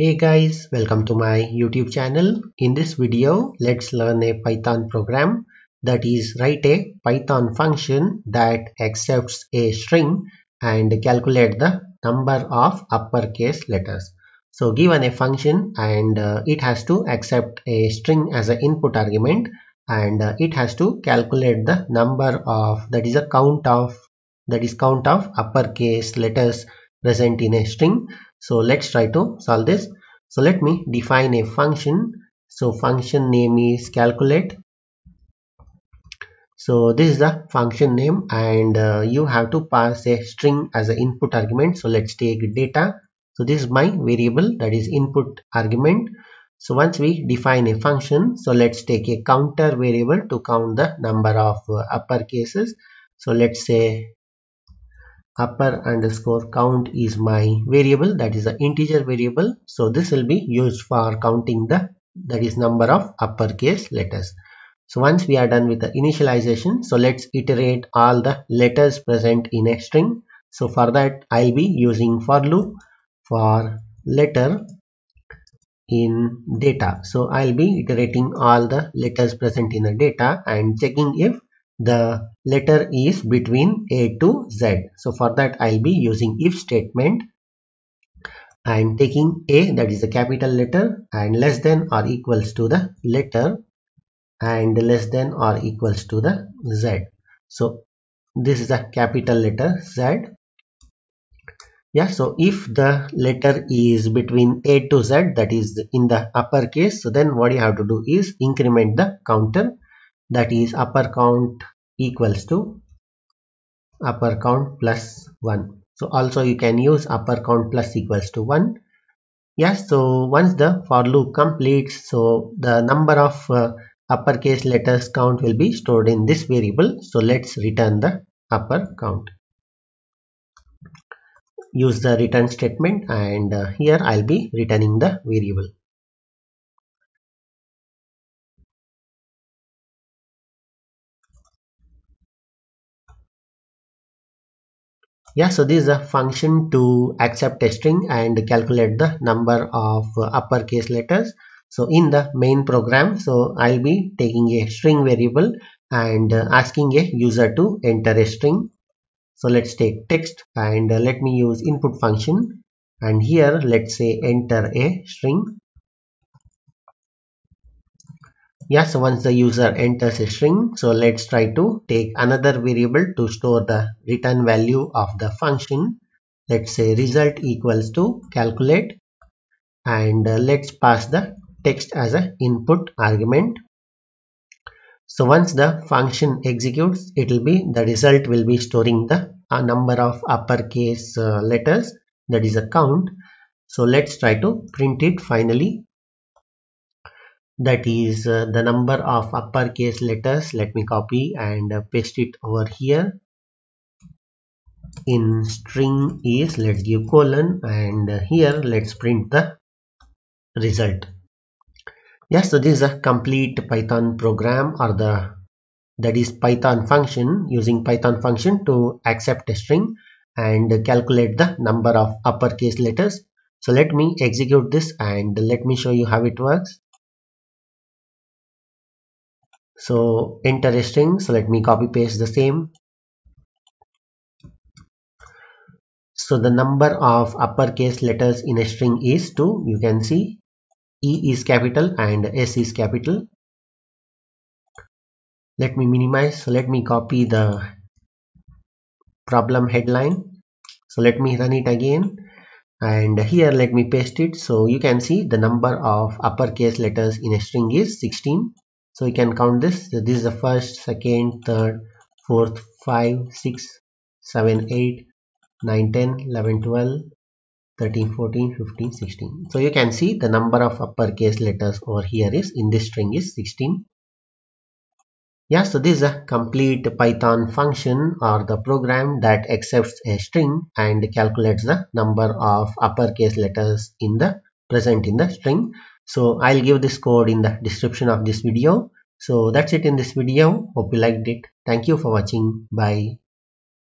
Hey guys, welcome to my YouTube channel. In this video, let's learn a Python program that is write a Python function that accepts a string and calculate the number of uppercase letters. So given a function and uh, it has to accept a string as an input argument and uh, it has to calculate the number of that is a count of that is count of uppercase letters present in a string so let's try to solve this. So let me define a function. So function name is calculate. So this is the function name and uh, you have to pass a string as an input argument. So let's take data. So this is my variable that is input argument. So once we define a function so let's take a counter variable to count the number of uh, upper cases. So let's say upper underscore count is my variable that is an integer variable. So this will be used for counting the that is number of uppercase letters. So once we are done with the initialization so let's iterate all the letters present in a string. So for that i'll be using for loop for letter in data. So i'll be iterating all the letters present in the data and checking if the letter is between A to Z. So for that I'll be using if statement I'm taking A that is a capital letter and less than or equals to the letter and less than or equals to the Z. So this is a capital letter Z. Yeah, so if the letter is between A to Z that is in the uppercase, so then what you have to do is increment the counter that is upper count equals to upper count plus 1 so also you can use upper count plus equals to 1 yes so once the for loop completes so the number of uh, uppercase letters count will be stored in this variable. So let's return the upper count. Use the return statement and uh, here I'll be returning the variable yeah so this is a function to accept a string and calculate the number of uh, uppercase letters. So in the main program so i'll be taking a string variable and uh, asking a user to enter a string. So let's take text and uh, let me use input function. And here let's say enter a string yeah so once the user enters a string so let's try to take another variable to store the return value of the function. Let's say result equals to calculate. And uh, let's pass the text as an input argument. So once the function executes it will be the result will be storing the uh, number of uppercase uh, letters that is a count. So let's try to print it finally that is uh, the number of uppercase letters. Let me copy and uh, paste it over here. In string is let's give colon and uh, here let's print the result. Yes so this is a complete python program or the that is python function using python function to accept a string and calculate the number of uppercase letters. So let me execute this and let me show you how it works so interesting. So let me copy paste the same. So the number of uppercase letters in a string is 2 you can see e is capital and s is capital. Let me minimize. So let me copy the problem headline. So let me run it again. And here let me paste it. So you can see the number of uppercase letters in a string is 16 so you can count this. This is the first second third fourth five six seven eight 9 10 11 12 13 14 15 16 so you can see the number of uppercase letters over here is in this string is 16 yeah so this is a complete python function or the program that accepts a string and calculates the number of uppercase letters in the present in the string. So i'll give this code in the description of this video. So that's it in this video. Hope you liked it. Thank you for watching. Bye